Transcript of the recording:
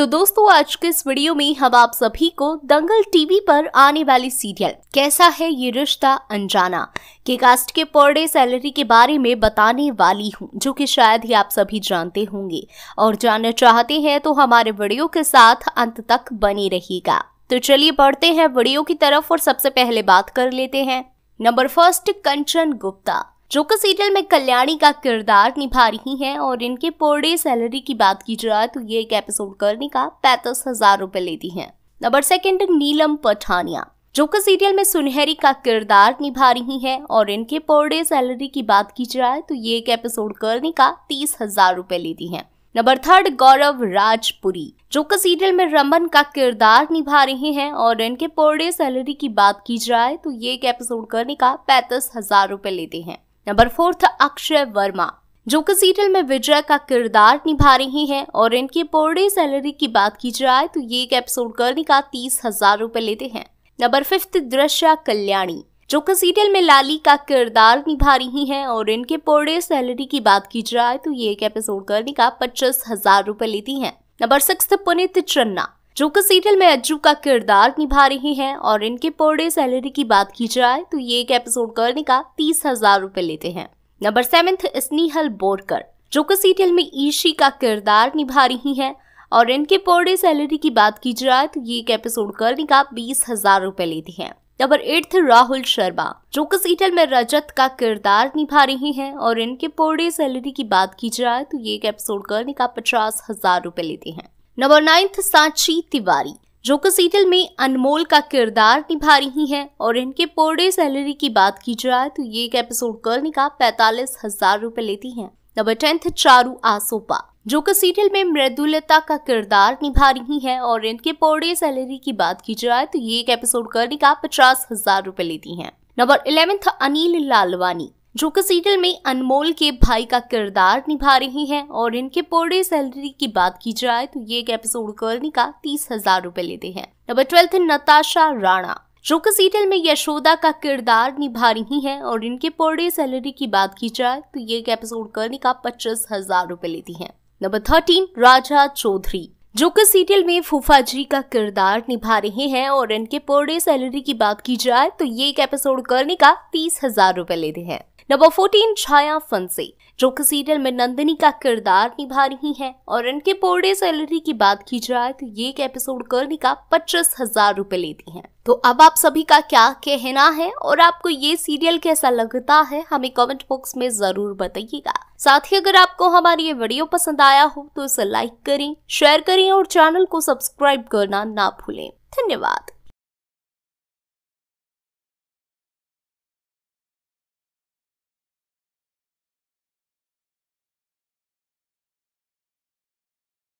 तो दोस्तों, आज के इस वीडियो में हम आप सभी को दंगल टीवी पर आने वाली सीरियल, कैसा है ये रिश्ता अनजाना, के कास्ट के पर डे सैलरी के बारे में बताने वाली हूँ, जो कि शायद ही आप सभी जानते होंगे। और जानना चाहते हैं तो हमारे वीडियो के साथ अंत तक बने रहिएगा। तो चलिए बढ़ते हैं वीडियो की तरफ़ और सबसे पहले बात कर लेते हैं। Number first, Kanchan Gupta. जो कि सीरियल में कल्याणी का किरदार निभा रही हैं और इनके पर डे सैलरी की बात की जाए तो ये एक एपिसोड करने का पैंतीस हज़ार रूपए लेती हैं। नंबर सेकंड नीलम पठानिया, जो कि सीरियल में सुनहरी का किरदार निभा रही हैं और इनके पर डे सैलरी की बात की जाए तो ये एक एपिसोड करने का तीस हज़ार रूपए लेती हैं। नंबर थर्ड गौरव राजपुरी, जो कि सीरियल में रमन का किरदार निभा रहे हैं और इनके पर डे सैलरी की बात की जाए तो ये एक एपिसोड करने का पैंतीस हज़ार रूपए लेते हैं। नंबर फोर्थ अक्षय वर्मा, जो कि सीरियल में विजय का किरदार निभा रही हैं और इनकी पर डे सैलरी की बात की जाए तो ये एक एपिसोड करने का तीस हज़ार रूपए लेते हैं। नंबर फिफ्थ दृश्या कल्याणी, जो कि सीरियल में लाली का किरदार निभा रही हैं और इनके पर डे सैलरी की बात की जाए तो ये एक एपिसोड करने का पच्चीस हज़ार रूपए लेती हैं। नंबर सिक्स पुनित चन्ना जो कि सीरियल में अज्जू का किरदार निभा रही हैं और इनके पर डे सैलरी की बात की जाए तो ये एक एपिसोड करने का तीस हज़ार रूपए लेते हैं। नंबर सेवेंथ स्नीहल बोरकर, जो कि सीरियल में ईशी का किरदार निभा रही हैं और इनके पर डे सैलरी की बात की जाए तो ये एक एपिसोड करने का बीस हज़ार रूपए लेती हैं। नंबर एट्थ राहुल शर्मा, जो कि सीरियल में रजत का किरदार निभा रही हैं और इनके पर डे सैलरी की बात की जाए तो ये एक एपिसोड करने का पचास हज़ार रूपए लेते हैं। नंबर नाइन्थ सांची तिवारी, जो कि सीरियल में अनमोल का किरदार निभा रही हैं और इनके पर डे सैलरी की बात की जाए तो ये एक एपिसोड करने का पैतालीस हज़ार रूपए लेती हैं। नंबर टेंथ चारू आसोपा, जो कि सीरियल में मृदुलता का किरदार निभा रही हैं और इनके पर डे सैलरी की बात की जाए तो ये एक एपिसोड करने का पचास हज़ार रूपए लेती हैं। नंबर इलेवेंथ अनिल लालवानी जो कि सीरियल में अनमोल के भाई का किरदार निभा रही हैं और इनके पर डे सैलरी की बात की जाए तो ये एक एपिसोड करने का तीस हज़ार रूपए लेते हैं। नंबर ट्वेल्थ नताशा राणा, जो कि सीरियल में यशोदा का किरदार निभा रही हैं और इनके पर डे सैलरी की बात की जाए तो ये एक एपिसोड करने का पच्चीस हज़ार रूपए लेती हैं। नंबर थर्टीन राजा चौधरी जो कि सीरियल में फूफा जी का किरदार निभा रहे हैं और इनके पर डे सैलरी की बात की जाए तो ये एक एपिसोड करने का तीस हज़ार रूपए लेते हैं। नंबर फोर्टीन, छाया फंसे। जो कि सीरियल में नंदिनी का किरदार निभा रही हैं और इनके पर डे सैलरी की बात की जाए तो ये एक एपिसोड करने का पच्चीस हज़ार रूपए लेती हैं। तो अब आप सभी का क्या कहना है और आपको ये सीरियल कैसा लगता है, हमें कमेंट बॉक्स में ज़रूर बताइएगा। साथ ही अगर आपको हमारी ये वीडियो पसंद आया हो तो इसे लाइक करें शेयर करें और चैनल को सब्सक्राइब करना ना भूलें। धन्यवाद।